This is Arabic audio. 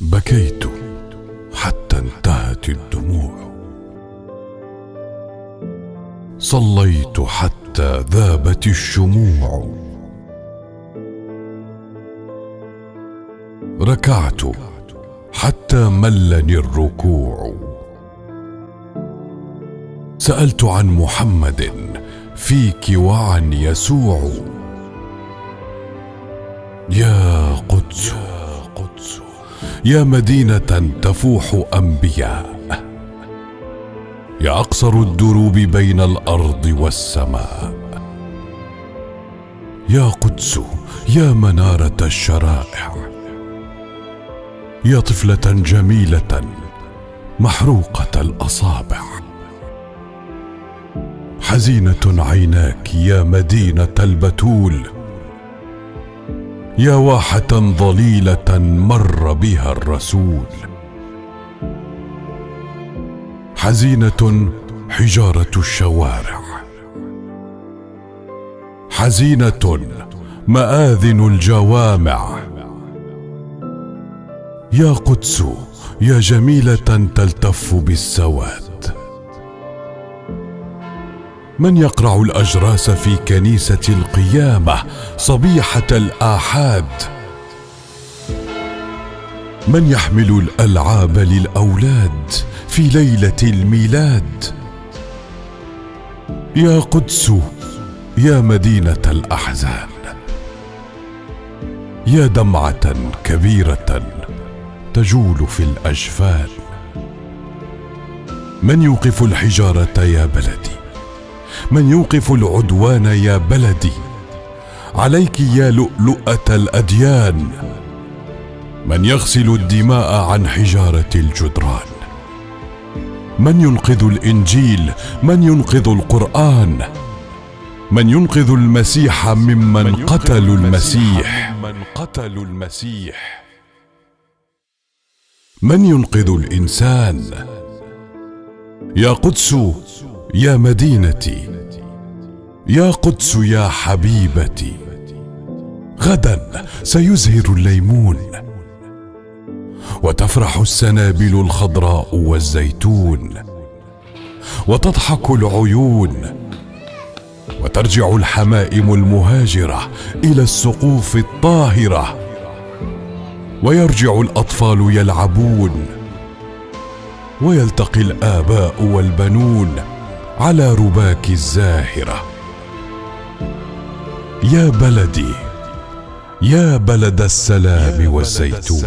بكيت حتى انتهت الدموع. صليت حتى ذابت الشموع. ركعت حتى ملني الركوع. سألت عن محمد فيك وعن يسوع. يا قدس يا مدينة تفوح أنبياء. يا أقصر الدروب بين الأرض والسماء. يا قدس يا منارة الشرائع. يا طفلة جميلة محروقة الأصابع. حزينة عيناك يا مدينة البتول. يا واحة ظليلة مر بها الرسول. حزينة حجارة الشوارع. حزينة مآذن الجوامع. يا قدس يا جميلة تلتف بالسواد. من يقرع الأجراس في كنيسة القيامة صبيحة الآحاد؟ من يحمل الألعاب للأولاد في ليلة الميلاد؟ يا قدس يا مدينة الأحزان يا دمعة كبيرة تجول في الأجفان. من يوقف الحجارة يا بلدي؟ من يوقف العدوان يا بلدي. عليك يا لؤلؤة الأديان. من يغسل الدماء عن حجارة الجدران. من ينقذ الإنجيل من ينقذ القرآن. من ينقذ المسيح ممن قتلوا المسيح من قتلوا المسيح. من ينقذ الإنسان. يا قدس يا مدينتي. يا قدس يا حبيبتي غدا سيزهر الليمون. وتفرح السنابل الخضراء والزيتون وتضحك العيون وترجع الحمائم المهاجرة إلى السقوف الطاهرة. ويرجع الأطفال يلعبون ويلتقي الآباء والبنون على رباك الزاهرة. يا بلدي يا بلد السلام والزيتون,